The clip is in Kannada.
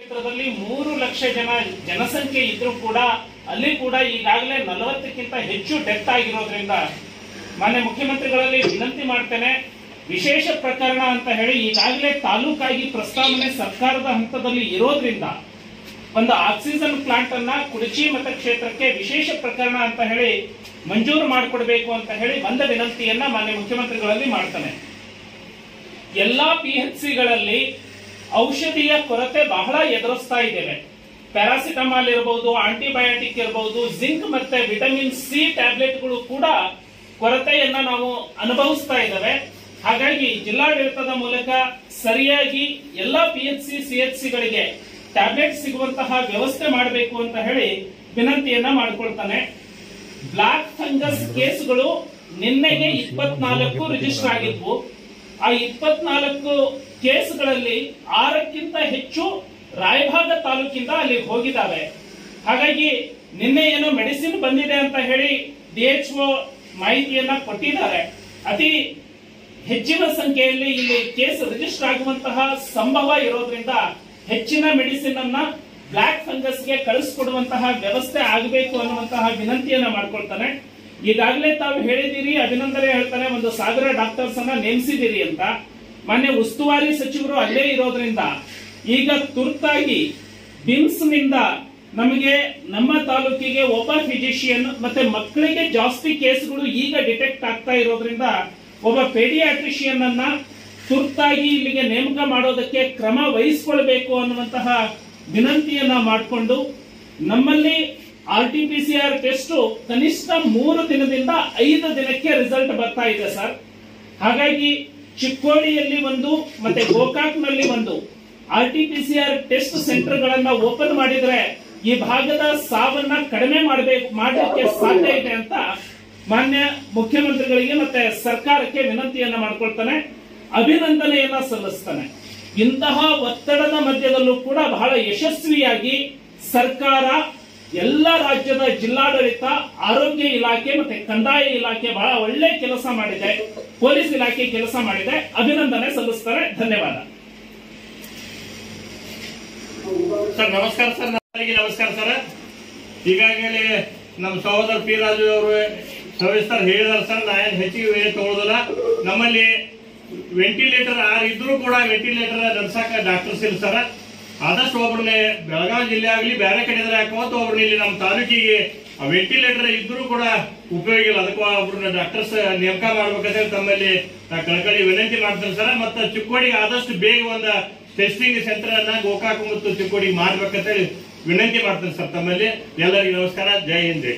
ಕ್ಷೇತ್ರದಲ್ಲಿ ಮೂರು ಲಕ್ಷ ಜನ ಜನಸಂಖ್ಯೆ ಇದ್ರೂ ಕೂಡ ಅಲ್ಲಿ ಕೂಡ ಈಗಾಗಲೇ ನಲವತ್ತಕ್ಕಿಂತ ಹೆಚ್ಚು ಡೆತ್ ಆಗಿರೋದ್ರಿಂದ ಮಾನ್ಯ ಮುಖ್ಯಮಂತ್ರಿಗಳಲ್ಲಿ ವಿನಂತಿ ಮಾಡ್ತೇನೆ. ವಿಶೇಷ ಪ್ರಕರಣ ಅಂತ ಹೇಳಿ ಈಗಾಗಲೇ ತಾಲೂಕಾಗಿ ಪ್ರಸ್ತಾವನೆ ಸರ್ಕಾರದ ಹಂತದಲ್ಲಿ ಇರೋದ್ರಿಂದ ಒಂದು ಆಕ್ಸಿಜನ್ ಪ್ಲಾಂಟ್ ಅನ್ನ ಕುಡಚಿ ಮತಕ್ಷೇತ್ರಕ್ಕೆ ವಿಶೇಷ ಪ್ರಕರಣ ಅಂತ ಹೇಳಿ ಮಂಜೂರು ಮಾಡಿಕೊಡ್ಬೇಕು ಅಂತ ಹೇಳಿ ಬಂದ ವಿನಂತಿಯನ್ನ ಮಾನ್ಯ ಮುಖ್ಯಮಂತ್ರಿಗಳಲ್ಲಿ ಮಾಡ್ತಾನೆ. ಎಲ್ಲಾ ಪಿ ಸಿಗಳಲ್ಲಿ ಔಷಧಿಯ ಕೊರತೆ ಬಹಳ ಎದುರಿಸ್ತಾ ಇದ್ದೇವೆ. ಪ್ಯಾರಾಸಿಟಮಾಲ್ ಇರಬಹುದು ಆಂಟಿಬಯೋಟಿಕ್ ಇರಬಹುದು ಜಿಂಕ್ ಮತ್ತೆ ವಿಟಮಿನ್ ಸಿ ಟ್ಯಾಬ್ಲೆಟ್ಗಳು ಕೂಡ ಕೊರತೆಯನ್ನ ನಾವು ಅನುಭವಿಸ್ತಾ ಇದ್ದೇವೆ. ಹಾಗಾಗಿ ಜಿಲ್ಲಾಡಳಿತದ ಮೂಲಕ ಸರಿಯಾಗಿ ಎಲ್ಲಾ P H C C H ಸಿಗಳಿಗೆ tablet ಸಿಗುವಂತಹ ವ್ಯವಸ್ಥೆ ಮಾಡಬೇಕು ಅಂತ ಹೇಳಿ ವಿನಂತಿಯನ್ನ ಮಾಡಿಕೊಳ್ತಾನೆ. ಬ್ಲಾಕ್ ಫಂಗಸ್ ಕೇಸ್ಗಳು ನಿನ್ನೆಗೆ ಇಪ್ಪತ್ನಾಲ್ಕು ರಿಜಿಸ್ಟರ್ ಆಗಿದ್ವು. ಆ ಇಪ್ಪತ್ನಾಲ್ಕು ಕೇಸ್ಗಳಲ್ಲಿ ಆರಕ್ಕಿಂತ ಹೆಚ್ಚು ರಾಯಭಾಗ ತಾಲೂಕಿಂದ ಅಲ್ಲಿ ಹೋಗಿದ್ದಾವೆ. ಹಾಗಾಗಿ ನಿನ್ನೆ ಏನೋ ಮೆಡಿಸಿನ್ ಬಂದಿದೆ ಅಂತ ಹೇಳಿ ಡಿಎಚ್ಒ ಮಾಹಿತಿಯನ್ನ ಕೊಟ್ಟಿದ್ದಾರೆ. ಅತಿ ಹೆಚ್ಚಿನ ಸಂಖ್ಯೆಯಲ್ಲಿ ಇಲ್ಲಿ ಕೇಸ್ ರಿಜಿಸ್ಟರ್ ಆಗುವಂತಹ ಸಂಭವ ಇರೋದ್ರಿಂದ ಹೆಚ್ಚಿನ ಮೆಡಿಸಿನ್ ಅನ್ನ ಬ್ಲಾಕ್ ಫಂಗಸ್ಗೆ ಕಳಿಸ್ಕೊಡುವಂತಹ ವ್ಯವಸ್ಥೆ ಆಗಬೇಕು ಅನ್ನುವಂತಹ ವಿನಂತಿಯನ್ನ ಮಾಡ್ಕೊಳ್ತಾನೆ. ಈಗಾಗಲೇ ತಾವು ಹೇಳಿದಿರಿ ಅಭಿನಂದನೆ ಹೇಳ್ತಾರೆ, ಒಂದು ಸಾವಿರ ಡಾಕ್ಟರ್ಸ್ ಅನ್ನ ನೇಮಿಸಿದಿರಿ ಅಂತ. ಮಾನ್ಯ ಉಸ್ತುವಾರಿ ಸಚಿವರು ಅಲ್ಲೇ ಇರೋದ್ರಿಂದ ಈಗ ತುರ್ತಾಗಿ ಬಿಮ್ಸ್ನಿಂದ ನಮಗೆ ನಮ್ಮ ತಾಲೂಕಿಗೆ ಒಬ್ಬ ಫಿಸಿಷಿಯನ್ ಮತ್ತೆ ಮಕ್ಕಳಿಗೆ ಜಾಸ್ತಿ ಕೇಸ್ಗಳು ಈಗ ಡಿಟೆಕ್ಟ್ ಆಗ್ತಾ ಇರೋದ್ರಿಂದ ಒಬ್ಬ ಪೇಡಿಯಾಟ್ರಿಷಿಯನ್ ಅನ್ನ ತುರ್ತಾಗಿ ಇಲ್ಲಿಗೆ ನೇಮಕ ಮಾಡೋದಕ್ಕೆ ಕ್ರಮ ವಹಿಸ್ಕೊಳ್ಬೇಕು ಅನ್ನುವಂತಹ ವಿನಂತಿಯನ್ನ ಮಾಡಿಕೊಂಡು ನಮ್ಮಲ್ಲಿ R T P C R test ಕನಿಷ್ಠ ಮೂರು ದಿನದಿಂದ ಐದು ದಿನಕ್ಕೆ ರಿಸಲ್ಟ್ ಬರ್ತಾ ಇದೆ ಸರ್ ಹಾಗಾಗಿ ಚಿಕ್ಕೋಡಿಯಲ್ಲಿ ಒಂದು, ಮತ್ತೆ ಗೋಕಾಕ್ನಲ್ಲಿ ಒಂದು R T P C R test centre ಗಳನ್ನ ಓಪನ್ ಮಾಡಿದ್ರೆ ಈ ಭಾಗದ ಸಾವನ್ನ ಕಡಿಮೆ ಮಾಡಬೇಕು, ಮಾಡಲಿಕ್ಕೆ ಸಾಧ್ಯ ಇದೆ ಅಂತ ಮಾನ್ಯ ಮುಖ್ಯಮಂತ್ರಿಗಳಿಗೆ ಮತ್ತೆ ಸರ್ಕಾರಕ್ಕೆ ವಿನಂತಿಯನ್ನ ಮಾಡ್ಕೊಳ್ತಾನೆ. ಅಭಿನಂದನೆಯನ್ನ ಸಲ್ಲಿಸ್ತಾನೆ. ಇಂತಹ ಒತ್ತಡದ ಮಧ್ಯದಲ್ಲೂ ಕೂಡ ಬಹಳ ಯಶಸ್ವಿಯಾಗಿ ಸರ್ಕಾರ ಎಲ್ಲ ರಾಜ್ಯದ ಜಿಲ್ಲಾಡಳಿತ, ಆರೋಗ್ಯ ಇಲಾಖೆ ಮತ್ತೆ ಕಂದಾಯ ಇಲಾಖೆ ಬಹಳ ಒಳ್ಳೆ ಕೆಲಸ ಮಾಡಿದೆ. ಪೊಲೀಸ್ ಇಲಾಖೆ ಕೆಲಸ ಮಾಡಿದೆ. ಅಭಿನಂದನೆ ಸಲ್ಲಿಸ್ತಾರೆ. ಧನ್ಯವಾದ. ಸರ್, ನಮಸ್ಕಾರ ಸರ್. ನಮಸ್ಕಾರ ಸರ್. ಈಗಾಗಲೇ ನಮ್ಮ ಸಹೋದರ ಪಿ ರಾಜು ಅವರು ಸವಿಸ್ತಾರ ಹೇಳಿದಾರ ಸರ್. ನಾ ಏನ್ ಹೆಚ್ಚಿಗೆ ತಗೊಳ್ಳೋದಿಲ್ಲ ನಮ್ಮಲ್ಲಿ ವೆಂಟಿಲೇಟರ್ ಆರ್ ಇದ್ರೂ ಕೂಡ ವೆಂಟಿಲೇಟರ್ ನಡೆಸಾಕ ಡಾಕ್ಟರ್ಸ್ ಇಲ್ಲ ಸರ್. ಆದಷ್ಟು ಒಬ್ಬರನ್ನ ಬೆಳಗಾವಿ ಜಿಲ್ಲೆ ಆಗಲಿ, ಬೇರೆ ಕಡೆ ಇದ್ರೆ ಹಾಕೋತ ಒಬ್ರನ್ನ ಇಲ್ಲಿ ನಮ್ಮ ತಾಲೂಕಿಗೆ ವೆಂಟಿಲೇಟರ್ ಇದ್ರೂ ಕೂಡ ಉಪಯೋಗ ಇಲ್ಲ. ಅದಕ್ಕೆ ಒಬ್ಬರನ್ನ ಡಾಕ್ಟರ್ಸ್ ನೇಮಕ ಮಾಡ್ಬೇಕಂತ ತಮ್ಮಲ್ಲಿ ಕಳಕಳಿ ವಿನಂತಿ ಮಾಡ್ತೇನೆ ಸರ್. ಮತ್ತೆ ಚಿಕ್ಕೋಡಿಗೆ ಆದಷ್ಟು ಬೇಗ ಒಂದು ಟೆಸ್ಟಿಂಗ್ ಸೆಂಟರ್ ಅನ್ನ ಗೋಕಾಕ್ ಮತ್ತು ಚಿಕ್ಕೋಡಿಗೆ ಮಾಡ್ಬೇಕಂತ ಹೇಳಿ ವಿನಂತಿ ಮಾಡ್ತೇನೆ ಸರ್ ತಮ್ಮಲ್ಲಿ. ಎಲ್ಲರಿಗೂ ನಮಸ್ಕಾರ. ಜೈ ಹಿಂದ್.